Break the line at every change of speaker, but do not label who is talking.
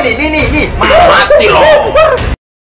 ini, ini, ini.
Mati loh.